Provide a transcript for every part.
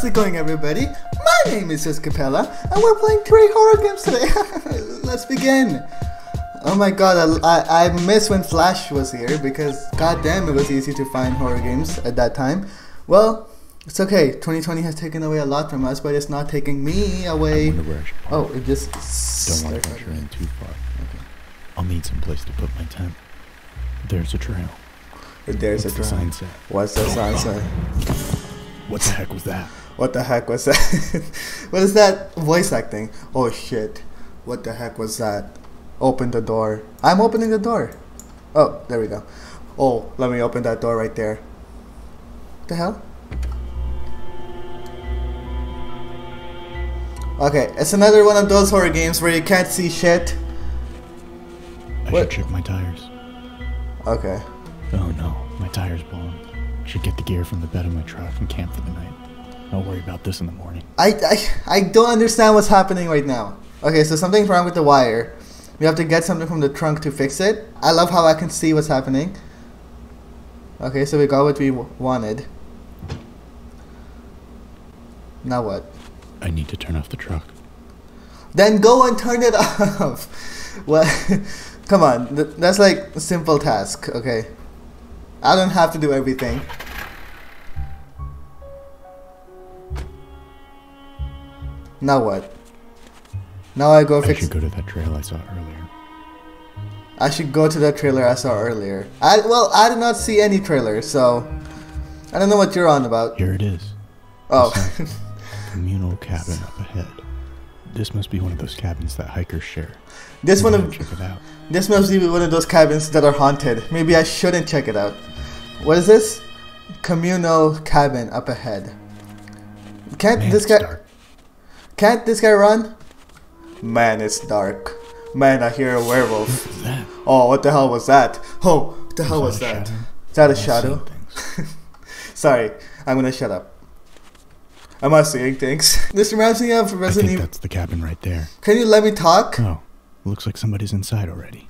How's it going, everybody? My name is Juscapella, and we're playing three horror games today. Let's begin. Oh my god, I, I, I miss when Flash was here because goddamn it was easy to find horror games at that time. Well, it's okay. 2020 has taken away a lot from us, but it's not taking me away. I wonder where I should park. Oh, it just. Don't want to venture in too far. Okay. I'll need some place to put my tent. There's a trail. There's What's a the sign sign. What's the sign say? What the heck was that? What the heck was that? what is that voice acting? Oh shit. What the heck was that? Open the door. I'm opening the door. Oh, there we go. Oh, let me open that door right there. What the hell? Okay, it's another one of those horror games where you can't see shit. I What? should check my tires. Okay. Oh no, my tire's blown. Should get the gear from the bed of my truck and camp for the night. I'll worry about this in the morning. I, I, I don't understand what's happening right now. Okay, so something's wrong with the wire. We have to get something from the trunk to fix it. I love how I can see what's happening. Okay, so we got what we w- wanted. Now what? I need to turn off the truck. Then go and turn it off. what? Come on, th- that's like a simple task. Okay, I don't have to do everything. Now what? Now I go fix. I should go to that trail I saw earlier. I should go to that trailer I saw earlier. I well, I did not see any trailer, so I don't know what you're on about. Here it is. Oh, Communal cabin up ahead. This must be one of those cabins that hikers share. this one of check it out. this must be one of those cabins that are haunted. Maybe I shouldn't check it out. What is this? Communal cabin up ahead. Can't Man, this guy? dark. Can't this guy run? Man, it's dark. Man, I hear a werewolf. What? Oh, what the hell was that? Oh, what the hell was that? Is that a shadow? Is that a I've seen shadow? Sorry, I'm gonna shut up. Am I seeing things? This reminds me of I Resident think Evil. that's the cabin right there. Can you let me talk? Oh, looks like somebody's inside already.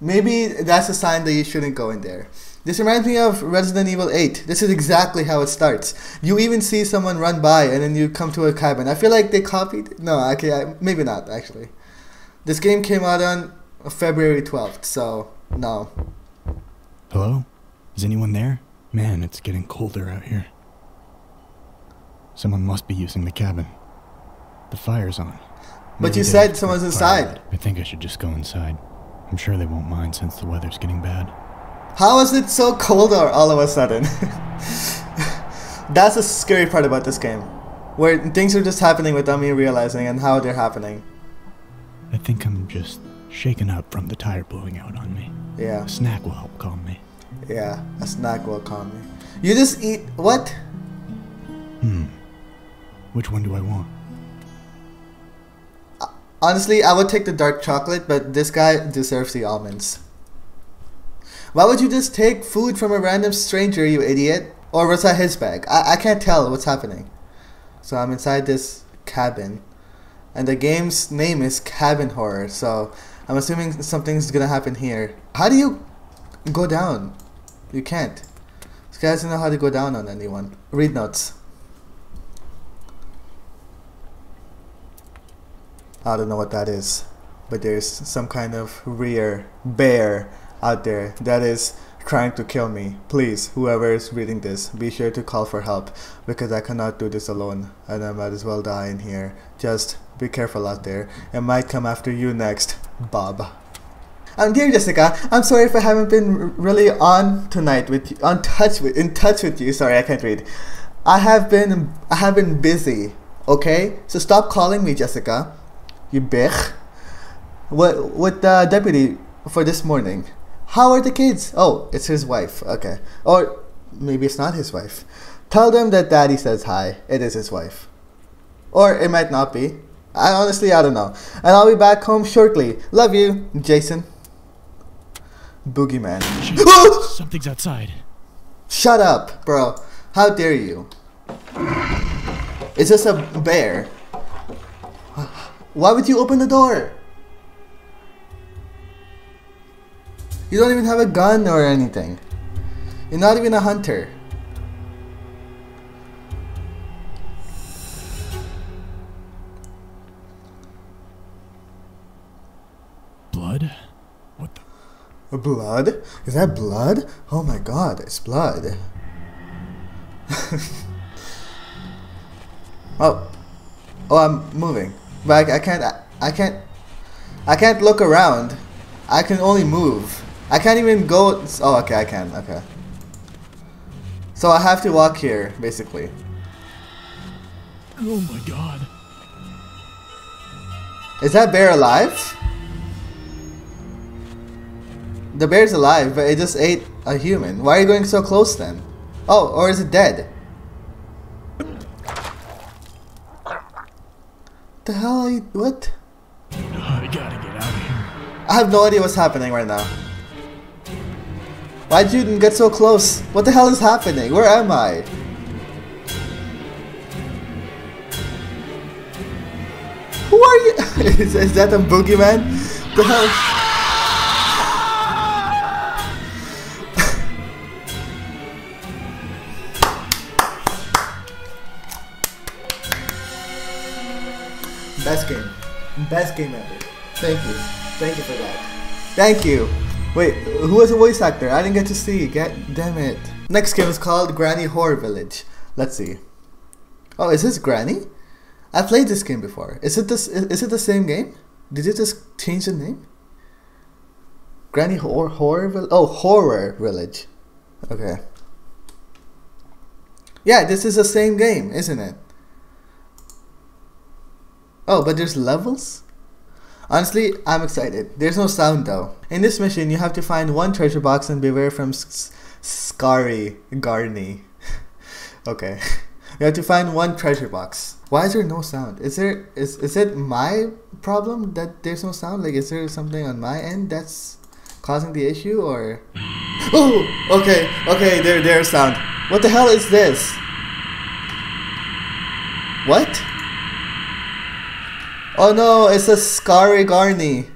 Maybe that's a sign that you shouldn't go in there. This reminds me of Resident Evil 8. This is exactly how it starts. You even see someone run by and then you come to a cabin. I feel like they copied. No, okay, I, maybe not actually. This game came out on February 12th, so no. Hello? Is anyone there? Man, it's getting colder out here. Someone must be using the cabin. The fire's on. But Maybe you said someone's inside. I think I should just go inside. I'm sure they won't mind since the weather's getting bad. How is it so cold all all of a sudden? That's the scary part about this game. Where things are just happening without me realizing and how they're happening. I think I'm just shaken up from the tire blowing out on me. Yeah. A snack will help calm me. Yeah, a snack will calm me. You just eat what? Hmm. Which one do I want? Honestly, I would take the dark chocolate, but this guy deserves the almonds. Why would you just take food from a random stranger, you idiot? Or was that his bag? I, I can't tell what's happening. So I'm inside this cabin. And the game's name is Cabin Horror, so I'm assuming something's gonna happen here. How do you go down? You can't. This guy doesn't know how to go down on anyone. Read notes. I don't know what that is, but there's some kind of rear bear out there that is trying to kill me. Please, whoever is reading this, be sure to call for help because I cannot do this alone and I might as well die in here. Just be careful out there. It might come after you next, Bob. Um, dear Jessica, I'm sorry if I haven't been really on tonight with you, on touch with, in touch with you. Sorry, I can't read. I have been, I have been busy. Okay, so stop calling me, Jessica. You bitch. What, what the deputy for this morning? How are the kids? Oh, it's his wife. Okay, or maybe it's not his wife. Tell them that Daddy says hi. It is his wife, or it might not be. I honestly, I don't know. And I'll be back home shortly. Love you, Jason. Boogeyman. Something's outside. Shut up, bro. How dare you? It's just a bear. Why would you open the door? You don't even have a gun or anything. You're not even a hunter. Blood? What the? Blood? Is that blood? Oh my god, it's blood. oh. Oh, I'm moving. But I, I can't, I, I can't, I can't look around. I can only move. I can't even go, oh okay, I can, okay. So I have to walk here, basically. Oh my god. Is that bear alive? The bear's alive, but it just ate a human. Why are you going so close then? Oh, or is it dead? The hell are you, what? I gotta get out of here. I have no idea what's happening right now. Why'd you get so close? What the hell is happening? Where am I? Who are you? is, is that a boogeyman? The hell? Best game. Best game ever. Thank you. Thank you for that. Thank you. Wait, who was the voice actor? I didn't get to see. Get damn it. Next game is called Granny Horror Village. Let's see. Oh, is this Granny? I played this game before. Is it this? Is it the same game? Did it just change the name? Granny Horror Horror Village. Oh, Horror Village. Okay. Yeah, this is the same game, isn't it? Oh, but there's levels? Honestly, I'm excited. There's no sound though. In this mission, you have to find one treasure box and beware from Scary Garney. okay. You have to find one treasure box. Why is there no sound? Is there is is it my problem that there's no sound? Like is there something on my end that's causing the issue or Oh, okay. Okay, there there's sound. What the hell is this? What? Oh no, it's a Scary Garney.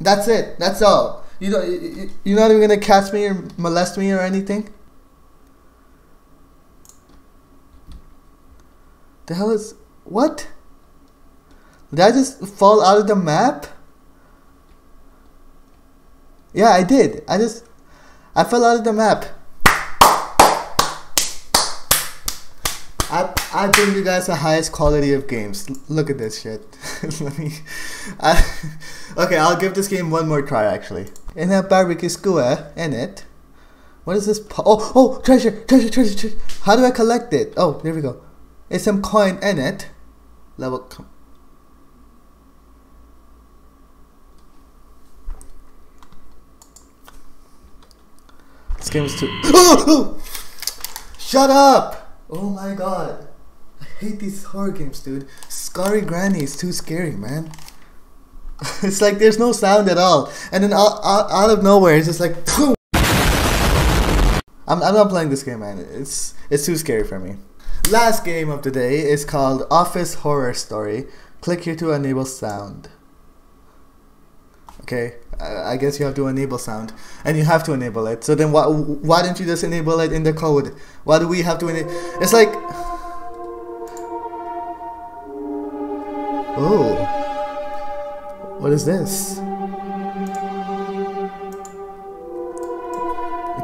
That's it. That's all. You don't. You're not even gonna catch me or molest me or anything. The hell is what? Did I just fall out of the map? Yeah, I did. I just I fell out of the map. I I bring you guys the highest quality of games. L- look at this shit. Let me. I, okay, I'll give this game one more try. Actually, in a barbecue skewer uh, in it. What is this? Oh oh treasure treasure treasure treasure. How do I collect it? Oh there we go. It's some coin in it. Level. Com- this game is too. Shut up! Oh my god. I hate these horror games, dude. Scary Granny is too scary, man. it's like there's no sound at all. And then out, out, out of nowhere, it's just like. I'm, I'm not playing this game, man. It's, it's too scary for me. Last game of the day is called Office Horror Story. Click here to enable sound. Okay, I, guess you have to enable sound, and you have to enable it. So then, why why don't you just enable it in the code? Why do we have to enable? It's like, oh, what is this?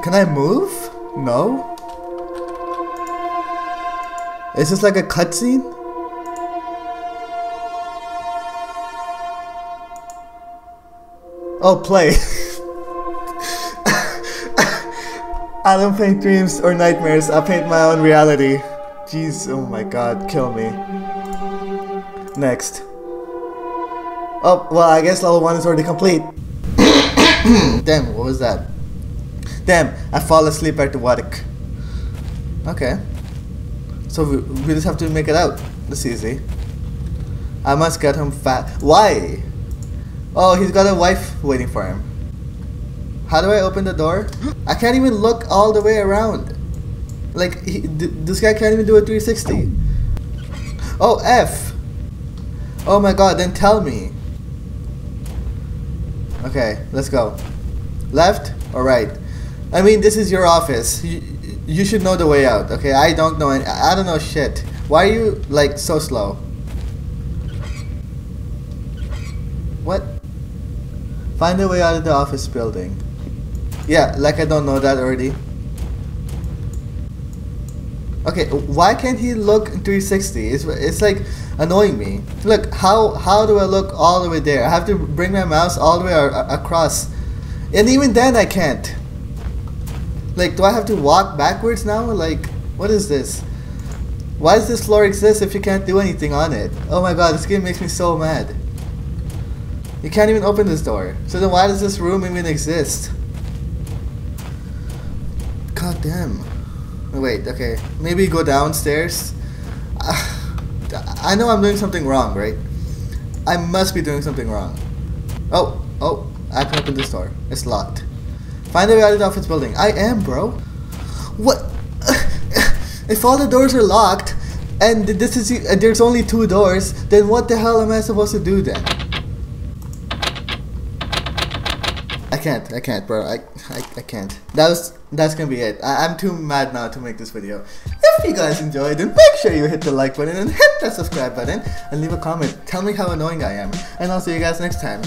Can I move? No. Is this like a cutscene? Oh, play. I don't paint dreams or nightmares, I paint my own reality. Jeez, oh my god, kill me. Next. Oh, well, I guess level 1 is already complete. Damn, what was that? Damn, I fall asleep at work. Okay. So we, we just have to make it out. That's easy. I must get him fat. Why? Oh, he's got a wife waiting for him. How do I open the door? I can't even look all the way around. Like, he, this guy can't even do a 360. Oh, F. Oh my god, then tell me. Okay, let's go. Left or right? I mean, this is your office. You, you should know the way out, okay? I don't know I don't know shit. Why are you, like, so slow? Find a way out of the office building. Yeah, like I don't know that already. Okay, why can't he look 360? It's, it's like annoying me. Look, how how do I look all the way there? I have to bring my mouse all the way across. And even then I can't. Like, do I have to walk backwards now? Like, what is this? Why does this floor exist if you can't do anything on it? Oh my god, this game makes me so mad. You can't even open this door. So then why does this room even exist? God damn. Wait, okay. Maybe go downstairs. Uh, I know I'm doing something wrong, right? I must be doing something wrong. Oh, oh, I can open this door. It's locked. Find a way out of the office building. I am, bro. What? if all the doors are locked, and this is there's only two doors, then what the hell am I supposed to do then? I can't. I can't, bro. I, I, I can't. That was that's gonna be it. I, am too mad now to make this video. If you guys enjoyed, then make sure you hit the like button and hit that subscribe button and leave a comment. Tell me how annoying I am, and I'll see you guys next time.